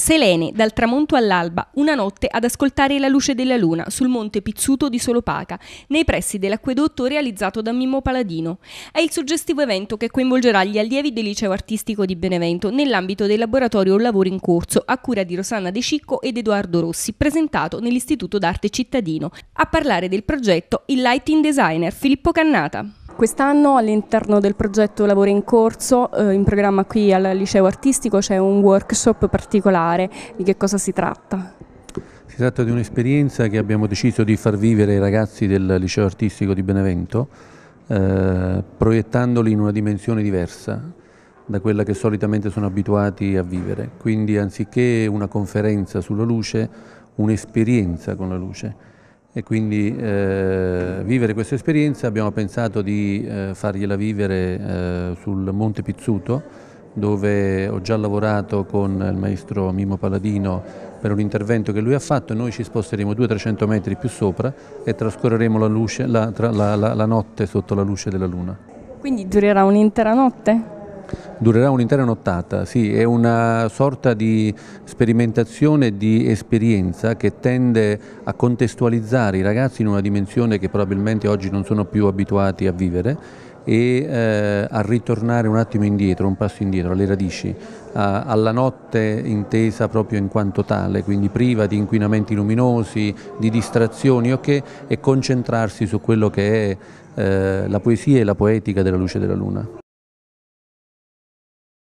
Selene, dal tramonto all'alba, una notte ad ascoltare la luce della luna sul monte Pizzuto di Solopaca, nei pressi dell'acquedotto realizzato da Mimmo Paladino. È il suggestivo evento che coinvolgerà gli allievi del liceo artistico di Benevento nell'ambito del laboratorio Lavoro in Corso, a cura di Rosanna De Cicco ed Edoardo Rossi, presentato nell'Istituto d'Arte Cittadino. A parlare del progetto il lighting designer Filippo Cannata. Quest'anno all'interno del progetto Lavoro in Corso, eh, in programma qui al Liceo Artistico, c'è un workshop particolare. Di che cosa si tratta? Si tratta di un'esperienza che abbiamo deciso di far vivere ai ragazzi del Liceo Artistico di Benevento, eh, proiettandoli in una dimensione diversa da quella che solitamente sono abituati a vivere. Quindi anziché una conferenza sulla luce, un'esperienza con la luce e quindi eh, vivere questa esperienza abbiamo pensato di eh, fargliela vivere eh, sul Monte Pizzuto dove ho già lavorato con il maestro Mimo Paladino per un intervento che lui ha fatto noi ci sposteremo 200-300 metri più sopra e trascorreremo la, luce, la, la, la notte sotto la luce della luna. Quindi durerà un'intera notte? Durerà un'intera nottata, sì, è una sorta di sperimentazione di esperienza che tende a contestualizzare i ragazzi in una dimensione che probabilmente oggi non sono più abituati a vivere e eh, a ritornare un attimo indietro, un passo indietro, alle radici, a, alla notte intesa proprio in quanto tale, quindi priva di inquinamenti luminosi, di distrazioni okay, e concentrarsi su quello che è eh, la poesia e la poetica della luce della luna.